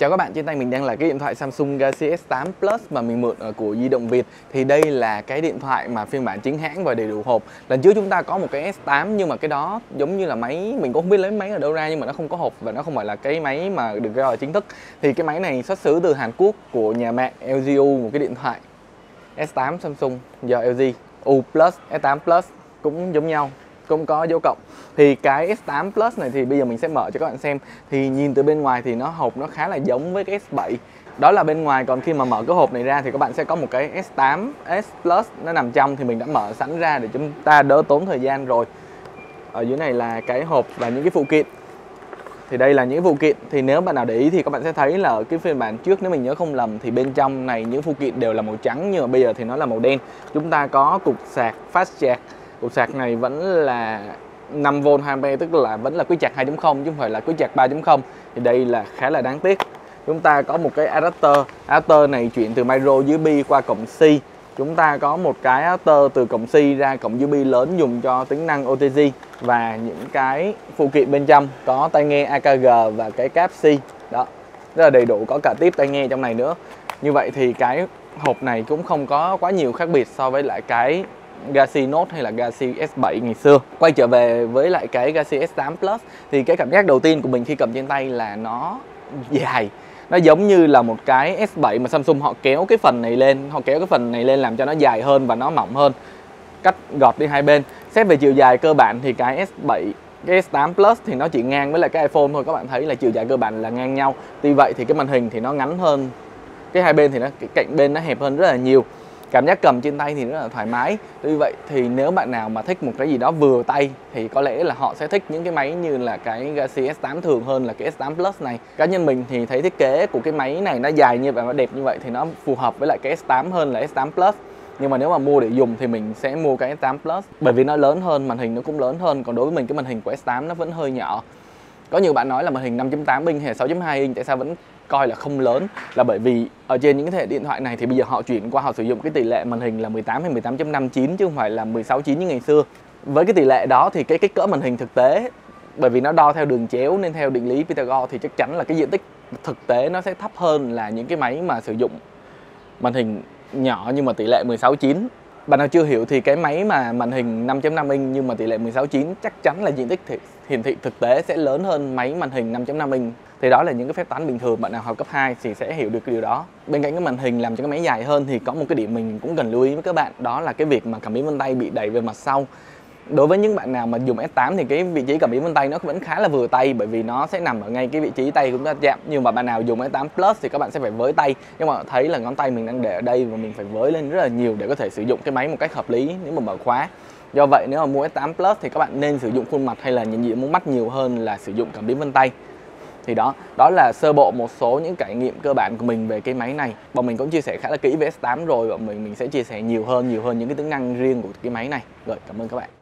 Chào các bạn, trên tay mình đang là cái điện thoại Samsung Galaxy S8 Plus mà mình mượn ờ, của Di động Việt. Thì đây là cái điện thoại mà phiên bản chính hãng và đầy đủ hộp. Lần trước chúng ta có một cái S8 nhưng mà cái đó giống như là máy, mình cũng không biết lấy máy ở đâu ra nhưng mà nó không có hộp Và nó không phải là cái máy mà được gọi là chính thức. Thì cái máy này xuất xứ từ Hàn Quốc của nhà mạng LGU, một cái điện thoại S8 Samsung do LG U Plus, S8 Plus cũng giống nhau cũng có dấu cộng thì cái S8 Plus này thì bây giờ mình sẽ mở cho các bạn xem. Thì nhìn từ bên ngoài thì nó hộp nó khá là giống với cái S7 đó là bên ngoài, còn khi mà mở cái hộp này ra thì các bạn sẽ có một cái S8 S Plus, nó nằm trong thì mình đã mở sẵn ra để chúng ta đỡ tốn thời gian rồi. Ở dưới này là cái hộp và những cái phụ kiện. Thì đây là những phụ kiện. Thì nếu bạn nào để ý thì các bạn sẽ thấy là cái phiên bản trước, nếu mình nhớ không lầm, thì bên trong này những phụ kiện đều là màu trắng, nhưng mà bây giờ thì nó là màu đen. Chúng ta có cục sạc fast charge cục sạc này vẫn là 5V 2A tức là vẫn là quý chạc 2.0 chứ không phải là quý chạc 3.0 thì đây là khá là đáng tiếc. Chúng ta có một cái adapter. Adapter này chuyển từ micro USB qua cổng C. Chúng ta có một cái adapter từ cổng C ra cổng USB lớn dùng cho tính năng OTG và những cái phụ kiện bên trong. Có tai nghe AKG và cái cáp C. Đó, rất là đầy đủ, có cả tiếp tai nghe trong này nữa. Như vậy thì cái hộp này cũng không có quá nhiều khác biệt so với lại cái Galaxy Note hay là Galaxy S7 ngày xưa. Quay trở về với lại cái Galaxy S8 Plus Thì cái cảm giác đầu tiên của mình khi cầm trên tay là nó dài. Nó giống như là một cái S7 mà Samsung họ kéo cái phần này lên, họ kéo cái phần này lên làm cho nó dài hơn và nó mỏng hơn. Cách gọt đi hai bên. Xét về chiều dài cơ bản thì cái S7 cái S8 Plus thì nó chỉ ngang với lại cái iPhone thôi. Các bạn thấy là chiều dài cơ bản là ngang nhau. Tuy vậy thì cái màn hình thì nó ngắn hơn. Cái hai bên thì nó, cái cạnh bên nó hẹp hơn rất là nhiều cảm giác cầm trên tay thì rất là thoải mái. Tuy vậy thì nếu bạn nào mà thích một cái gì đó vừa tay thì có lẽ là họ sẽ thích những cái máy như là cái Galaxy S8 thường hơn là cái S8 Plus này. Cá nhân mình thì thấy thiết kế của cái máy này nó dài như vậy và đẹp như vậy thì nó phù hợp với lại cái S8 hơn là S8 Plus. Nhưng mà nếu mà mua để dùng thì mình sẽ mua cái S8 Plus. Bởi vì nó lớn hơn, màn hình nó cũng lớn hơn, còn đối với mình cái màn hình của S8 nó vẫn hơi nhỏ có nhiều bạn nói là màn hình 5.8 inch hay 6.2 inch tại sao vẫn coi là không lớn? Là bởi vì ở trên những cái thể điện thoại này thì bây giờ họ chuyển qua họ sử dụng cái tỷ lệ màn hình là 18 hay 18.59 chứ không phải là 16.9 như ngày xưa. Với cái tỷ lệ đó thì cái kích cỡ màn hình thực tế, bởi vì nó đo theo đường chéo nên theo định lý Pythagore thì chắc chắn là cái diện tích thực tế nó sẽ thấp hơn là những cái máy mà sử dụng màn hình nhỏ nhưng mà tỷ lệ 16.9 bạn nào chưa hiểu thì cái máy mà màn hình 5.5 inch nhưng mà tỷ lệ 16:9 chắc chắn là diện tích hiển thị thực tế sẽ lớn hơn máy màn hình 5.5 inch. Thì đó là những cái phép toán bình thường, bạn nào học cấp 2 thì sẽ hiểu được cái điều đó. Bên cạnh cái màn hình làm cho cái máy dài hơn thì có một cái điểm mình cũng cần lưu ý với các bạn, đó là cái việc mà cảm biến vân tay bị đẩy về mặt sau đối với những bạn nào mà dùng S8 thì cái vị trí cảm biến vân tay nó vẫn khá là vừa tay, bởi vì nó sẽ nằm ở ngay cái vị trí tay chúng ta chạm. Nhưng mà bạn nào dùng S8 Plus thì các bạn sẽ phải với tay. Nhưng mà thấy là ngón tay mình đang để ở đây và mình phải với lên rất là nhiều để có thể sử dụng cái máy một cách hợp lý nếu mà mở khóa. Do vậy nếu mà mua S8 Plus thì các bạn nên sử dụng khuôn mặt hay là nhận diện mống mắt nhiều hơn là sử dụng cảm biến vân tay. Thì đó đó là sơ bộ một số những trải nghiệm cơ bản của mình về cái máy này. Bọn mình cũng chia sẻ khá là kỹ về S8 rồi và mình mình sẽ chia sẻ nhiều hơn nhiều hơn những cái tính năng riêng của cái máy này. Rồi, cảm ơn các bạn.